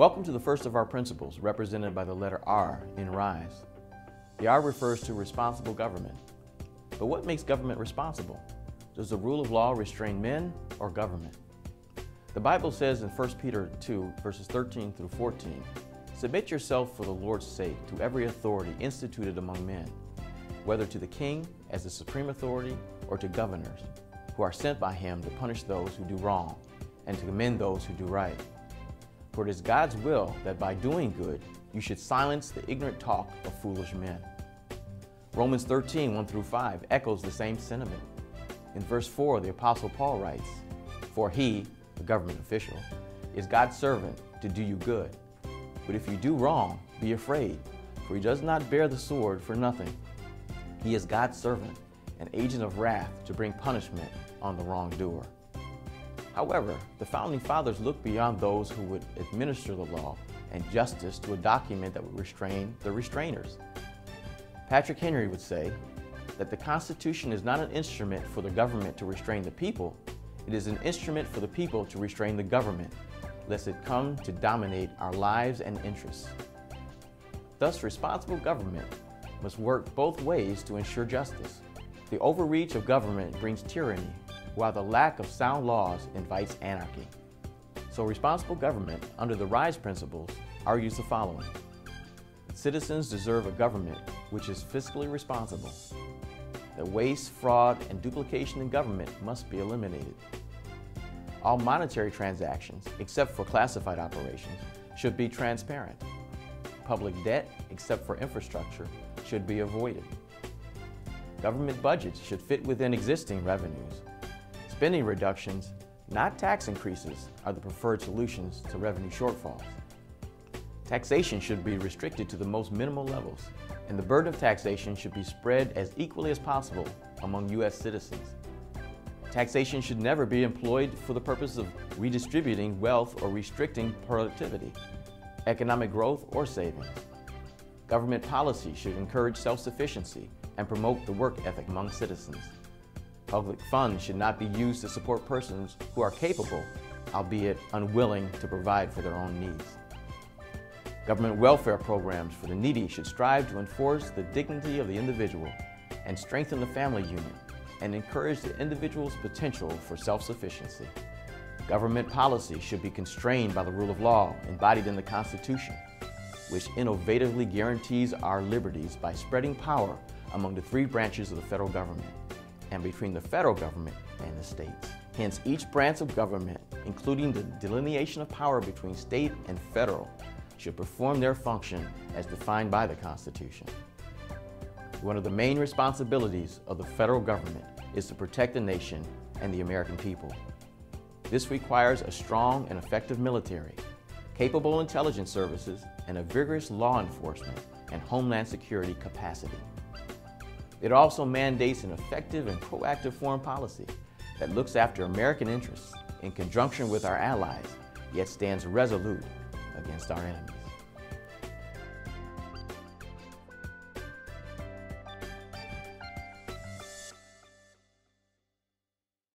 Welcome to the first of our principles, represented by the letter R in RISE. The R refers to responsible government. But what makes government responsible? Does the rule of law restrain men or government? The Bible says in 1 Peter 2, verses 13 through 14, Submit yourself for the Lord's sake to every authority instituted among men, whether to the king as the supreme authority or to governors, who are sent by him to punish those who do wrong and to commend those who do right. For it is God's will that by doing good you should silence the ignorant talk of foolish men. Romans 13, 1 through 5 echoes the same sentiment. In verse 4, the Apostle Paul writes, For he, the government official, is God's servant to do you good. But if you do wrong, be afraid, for he does not bear the sword for nothing. He is God's servant, an agent of wrath to bring punishment on the wrongdoer. However, the Founding Fathers looked beyond those who would administer the law and justice to a document that would restrain the restrainers. Patrick Henry would say that the Constitution is not an instrument for the government to restrain the people, it is an instrument for the people to restrain the government, lest it come to dominate our lives and interests. Thus, responsible government must work both ways to ensure justice. The overreach of government brings tyranny, while the lack of sound laws invites anarchy. So responsible government, under the RISE principles, argues the following. Citizens deserve a government which is fiscally responsible. That waste, fraud, and duplication in government must be eliminated. All monetary transactions, except for classified operations, should be transparent. Public debt, except for infrastructure, should be avoided. Government budgets should fit within existing revenues. Spending reductions, not tax increases, are the preferred solutions to revenue shortfalls. Taxation should be restricted to the most minimal levels, and the burden of taxation should be spread as equally as possible among U.S. citizens. Taxation should never be employed for the purpose of redistributing wealth or restricting productivity, economic growth, or savings. Government policy should encourage self-sufficiency and promote the work ethic among citizens. Public funds should not be used to support persons who are capable, albeit unwilling, to provide for their own needs. Government welfare programs for the needy should strive to enforce the dignity of the individual and strengthen the family unit and encourage the individual's potential for self-sufficiency. Government policy should be constrained by the rule of law embodied in the Constitution, which innovatively guarantees our liberties by spreading power among the three branches of the federal government and between the federal government and the states. Hence, each branch of government, including the delineation of power between state and federal, should perform their function as defined by the Constitution. One of the main responsibilities of the federal government is to protect the nation and the American people. This requires a strong and effective military, capable intelligence services, and a vigorous law enforcement and homeland security capacity. It also mandates an effective and proactive foreign policy that looks after American interests in conjunction with our allies, yet stands resolute against our enemies.